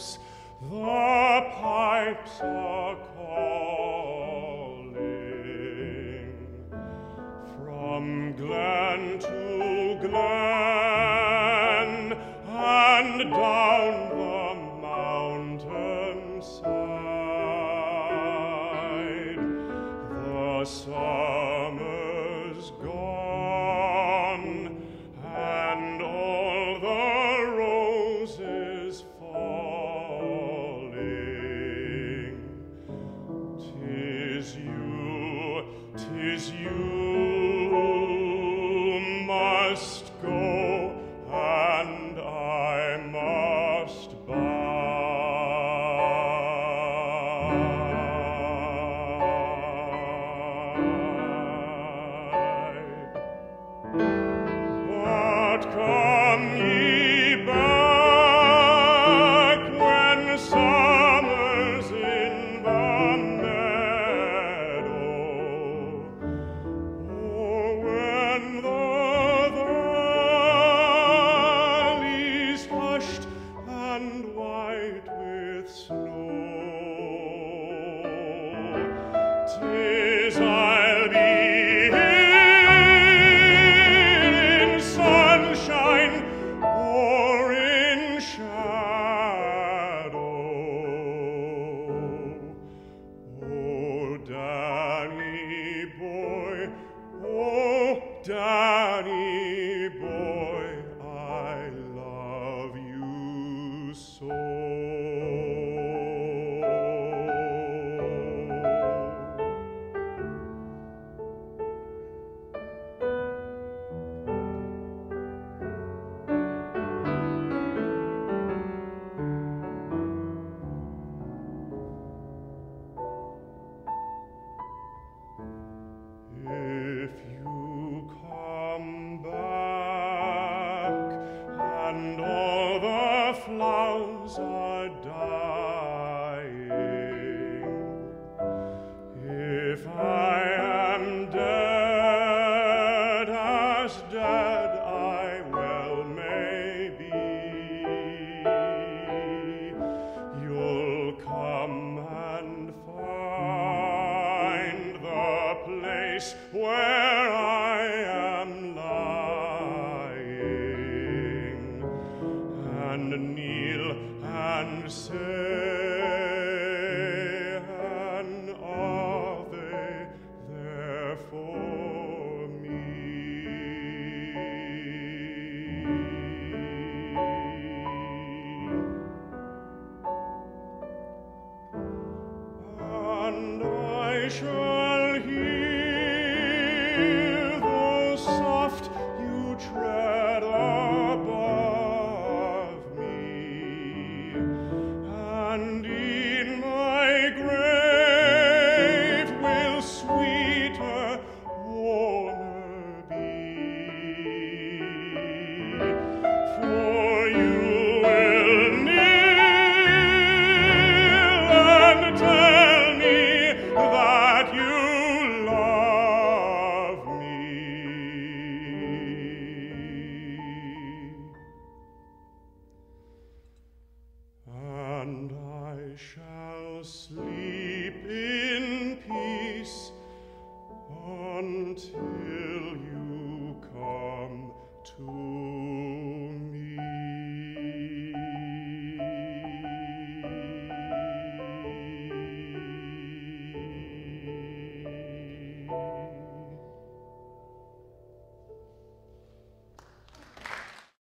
pipes, the pipes are calling. From glen to glen and down you and white with snow. Tis I'll be in sunshine or in shadow. Oh, Danny boy, oh, Danny boy, place where I am lying and kneel and say an Ave there for me. And I shall hear until you come to